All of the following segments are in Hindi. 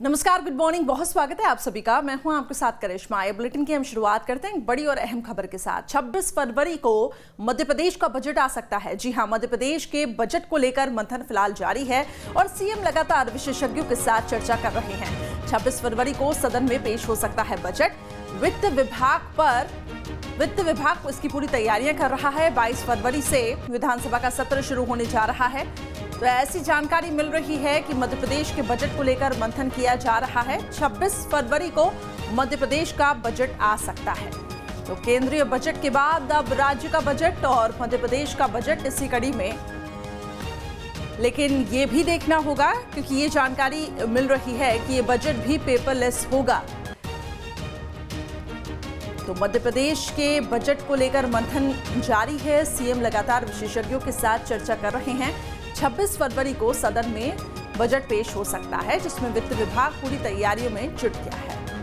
नमस्कार गुड मॉर्निंग बहुत स्वागत है आप सभी का। मैं हूँ आपके साथ करिश्मा। ये बुलेटिन की हम शुरुआत करते हैं बड़ी और अहम खबर के साथ। 26 फरवरी को मध्य प्रदेश का बजट आ सकता है। जी हाँ, मध्य प्रदेश के बजट को लेकर मंथन फ़िलहाल जारी है और सीएम लगातार विशेषज्ञों के साथ चर्चा कर रहे हैं। 26 फरवरी को सदन में पेश हो सकता है बजट। वित्त विभाग पर वित्त विभाग इसकी पूरी तैयारियाँ कर रहा है। 22 फरवरी से विधानसभा का सत्र शुरू होने जा रहा है। तो ऐसी जानकारी मिल रही है कि मध्य प्रदेश के बजट को लेकर मंथन किया जा रहा है। 26 फरवरी को मध्य प्रदेश का बजट आ सकता है। तो केंद्रीय बजट के बाद अब राज्य का बजट और मध्य प्रदेश का बजट इसी कड़ी में। लेकिन ये भी देखना होगा, क्योंकि ये जानकारी मिल रही है कि ये बजट भी पेपरलेस होगा। तो मध्य प्रदेश के बजट को लेकर मंथन जारी है। सीएम लगातार विशेषज्ञों के साथ चर्चा कर रहे हैं। 26 फरवरी को सदन में बजट पेश हो सकता है, जिसमें वित्त विभाग पूरी तैयारियों में जुट गया है।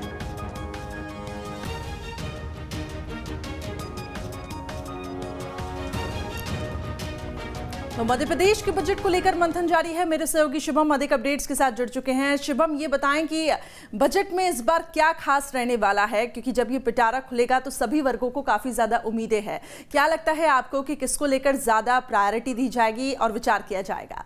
तो मध्य प्रदेश के बजट को लेकर मंथन जारी है। मेरे सहयोगी शुभम अधिक अपडेट्स के साथ जुड़ चुके हैं। शुभम, ये बताएँ कि बजट में इस बार क्या खास रहने वाला है? क्योंकि जब ये पिटारा खुलेगा तो सभी वर्गों को काफ़ी ज़्यादा उम्मीदें हैं। क्या लगता है आपको कि किसको लेकर ज़्यादा प्रायोरिटी दी जाएगी और विचार किया जाएगा?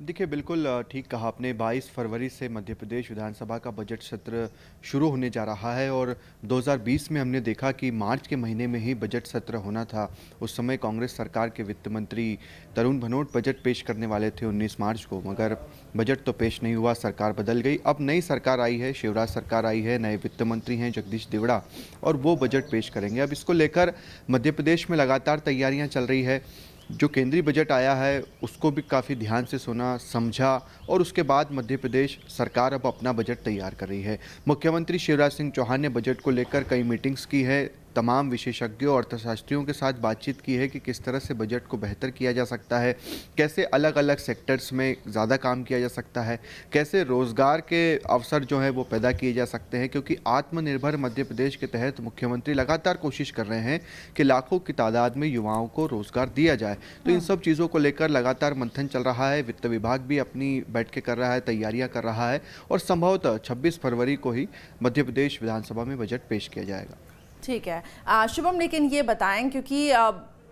देखिए, बिल्कुल ठीक कहा आपने। 22 फरवरी से मध्य प्रदेश विधानसभा का बजट सत्र शुरू होने जा रहा है और 2020 में हमने देखा कि मार्च के महीने में ही बजट सत्र होना था। उस समय कांग्रेस सरकार के वित्त मंत्री तरुण भनोट बजट पेश करने वाले थे 19 मार्च को, मगर बजट तो पेश नहीं हुआ, सरकार बदल गई। अब नई सरकार आई है, शिवराज सरकार आई है, नए वित्त मंत्री हैं जगदीश देवड़ा, और वो बजट पेश करेंगे। अब इसको लेकर मध्य प्रदेश में लगातार तैयारियाँ चल रही है। जो केंद्रीय बजट आया है, उसको भी काफ़ी ध्यान से सुना, समझा और उसके बाद मध्य प्रदेश सरकार अब अपना बजट तैयार कर रही है। मुख्यमंत्री शिवराज सिंह चौहान ने बजट को लेकर कई मीटिंग्स की है। तमाम विशेषज्ञों और अर्थशास्त्रियों के साथ बातचीत की है कि किस तरह से बजट को बेहतर किया जा सकता है कैसे अलग अलग सेक्टर्स में ज़्यादा काम किया जा सकता है कैसे रोज़गार के अवसर जो है वो पैदा किए जा सकते हैं क्योंकि आत्मनिर्भर मध्य प्रदेश के तहत मुख्यमंत्री लगातार कोशिश कर रहे हैं कि लाखों की तादाद में युवाओं को रोज़गार दिया जाए तो इन हाँ। सब चीज़ों को लेकर लगातार मंथन चल रहा है वित्त विभाग भी अपनी बैठकें कर रहा है तैयारियाँ कर रहा है और संभवतः छब्बीस फरवरी को ही मध्य प्रदेश विधानसभा में बजट पेश किया जाएगा ठीक है। शुभम, लेकिन ये बताएँ, क्योंकि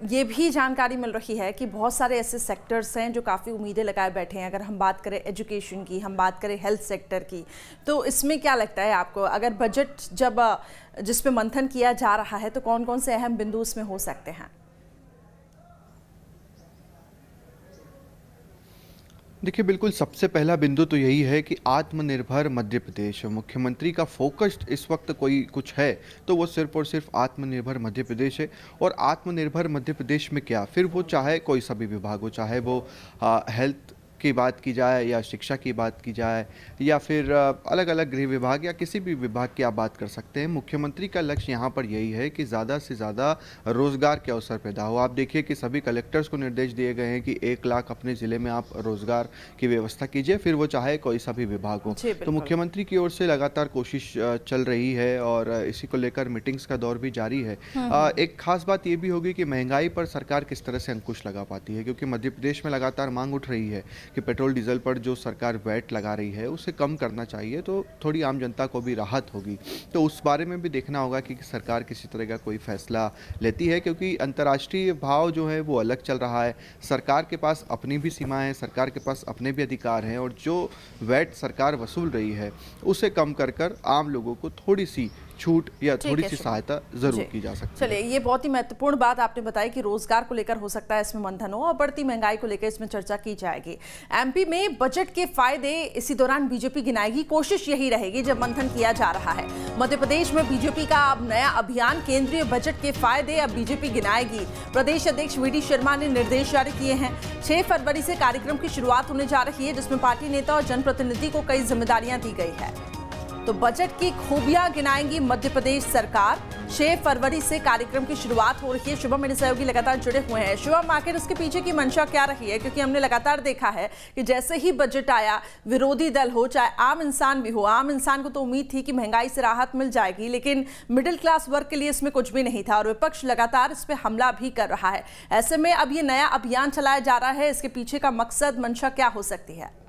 ये भी जानकारी मिल रही है कि बहुत सारे ऐसे सेक्टर्स हैं जो काफ़ी उम्मीदें लगाए बैठे हैं। अगर हम बात करें एजुकेशन की, हम बात करें हेल्थ सेक्टर की तो इसमें क्या लगता है आपको? अगर बजट जब, जिस पे मंथन किया जा रहा है तो कौन कौन से अहम बिंदु उसमें हो सकते हैं? देखिए बिल्कुल सबसे पहला बिंदु तो यही है कि आत्मनिर्भर मध्य प्रदेश मुख्यमंत्री का फोकस्ड इस वक्त कोई कुछ है तो वो सिर्फ़ और सिर्फ़ आत्मनिर्भर मध्य प्रदेश है। और आत्मनिर्भर मध्य प्रदेश में क्या? फिर वो चाहे कोई सभी विभाग हो चाहे वो आ, हेल्थ की बात की जाए या शिक्षा की बात की जाए या फिर अलग अलग गृह विभाग या किसी भी विभाग की आप बात कर सकते हैं। मुख्यमंत्री का लक्ष्य यहाँ पर यही है कि ज़्यादा से ज़्यादा रोज़गार के अवसर पैदा हो। आप देखिए कि सभी कलेक्टर्स को निर्देश दिए गए हैं कि एक लाख अपने ज़िले में आप रोज़गार की व्यवस्था कीजिए फिर वो चाहे कोई सा भी विभाग हो तो मुख्यमंत्री की ओर से लगातार कोशिश चल रही है और इसी को लेकर मीटिंग्स का दौर भी जारी है। हम्म, हम्म। एक खास बात ये भी होगी कि महँगाई पर सरकार किस तरह से अंकुश लगा पाती है? क्योंकि मध्य प्रदेश में लगातार मांग उठ रही है। कि पेट्रोल, डीजल पर जो सरकार वैट लगा रही है, उसे कम करना चाहिए तो थोड़ी आम जनता को भी राहत होगी। तो उस बारे में भी देखना होगा कि सरकार किसी तरह का कोई फैसला लेती है, क्योंकि अंतर्राष्ट्रीय भाव जो है, वो अलग चल रहा है। सरकार के पास अपनी भी सीमाएँ हैं, सरकार के पास अपने भी अधिकार हैं, और जो वैट सरकार वसूल रही है, उसे कम कर कर आम लोगों को थोड़ी सी छूट या थोड़ी सी सहायता ज़रूर की जा सकती है। चलिए ये बहुत ही महत्वपूर्ण बात आपने बताई कि रोज़गार को लेकर हो सकता है इसमें मंथन हो और बढ़ती महँगाई को लेकर इसमें चर्चा की जाएगी। एमपी में बजट के फ़ायदे इसी दौरान बीजेपी गिनाएगी। कोशिश यही रहेगी जब मंथन किया जा रहा है। मध्य प्रदेश में बीजेपी का अब नया अभियान केंद्रीय बजट के फ़ायदे अब बीजेपी गिनाएगी। प्रदेश अध्यक्ष वीडी शर्मा ने निर्देश जारी किए हैं। छह फरवरी से कार्यक्रम की शुरुआत होने जा रही है जिसमें पार्टी नेता और जनप्रतिनिधि को कई जिम्मेदारियाँ दी गई है। तो बजट की खूबियाँ गिनाएँगी मध्य प्रदेश सरकार। छह फरवरी से कार्यक्रम की शुरुआत हो रही है। शुभम मेरे सहयोगी लगातार जुड़े हुए हैं। शुभम, आखिर इसके पीछे की मंशा क्या रही है? क्योंकि हमने लगातार देखा है कि जैसे ही बजट आया, विरोधी दल हो, चाहे आम इंसान भी हो, आम इंसान को तो उम्मीद थी कि महँगाई से राहत मिल जाएगी, लेकिन मिडिल क्लास वर्ग के लिए इसमें कुछ भी नहीं था और विपक्ष लगातार इस पर हमला भी कर रहा है। ऐसे में अब ये नया अभियान चलाया जा रहा है। इसके पीछे का मकसद, मंशा क्या हो सकती है?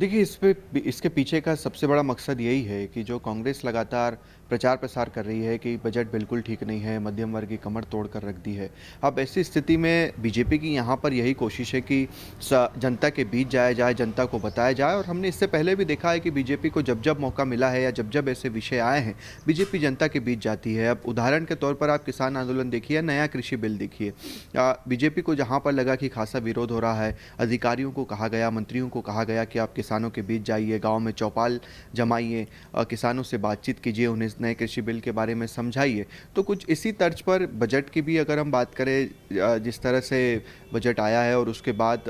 देखिए, इस पे, इसके पीछे का सबसे बड़ा मकसद यही है कि जो कांग्रेस लगातार प्रचार प्रसार कर रही है कि बजट बिल्कुल ठीक नहीं है, मध्यम वर्ग की कमर तोड़ कर रख दी है। अब ऐसी स्थिति में बीजेपी की यहाँ पर यही कोशिश है कि जनता के बीच जाया जाए, जनता को बताया जाए और हमने इससे पहले भी देखा है कि बीजेपी को जब जब मौका मिला है या जब जब ऐसे विषय आए हैं, बीजेपी जनता के बीच जाती है। अब उदाहरण के तौर पर आप किसान आंदोलन देखिए, नया कृषि बिल देखिए। बीजेपी को जहाँ पर लगा कि खासा विरोध हो रहा है, अधिकारियों को कहा गया, मंत्रियों को कहा गया कि आप किसानों के बीच जाइए, गाँव में चौपाल जमाइए किसानों से बातचीत कीजिए, उन्हें नए कृषि बिल के बारे में समझाइए। तो कुछ इसी तर्ज पर बजट की भी अगर हम बात करें जिस तरह से बजट आया है और उसके बाद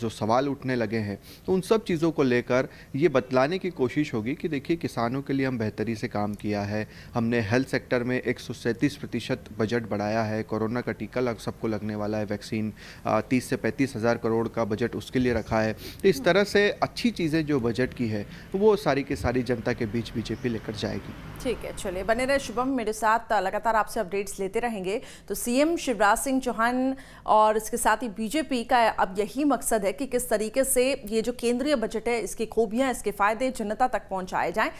जो सवाल उठने लगे हैं तो उन सब चीज़ों को लेकर ये बतलाने की कोशिश होगी कि देखिए, किसानों के लिए हम बेहतरी से काम किया है। हमने हेल्थ सेक्टर में एक सौ सैंतीस प्रतिशत बजट बढ़ाया है। कोरोना का टीका लग, सबको लगने वाला है। वैक्सीन तीस से पैंतीस हज़ार करोड़ का बजट उसके लिए रखा है। तो इस तरह से अच्छी चीज़ें जो बजट की है, वो सारी की सारी जनता के बीच बीजेपी लेकर जाएगी। ठीक है, चलिए। बने रहे शुभम, मेरे साथ लगातार आपसे अपडेट्स लेते रहेंगे। तो सीएम शिवराज सिंह चौहान और इसके साथ ही बीजेपी का अब यही मकसद है कि किस तरीके से ये जो केंद्रीय बजट है, इसकी खूबियाँ, इसके फ़ायदे जनता तक पहुँचाए जाएँ।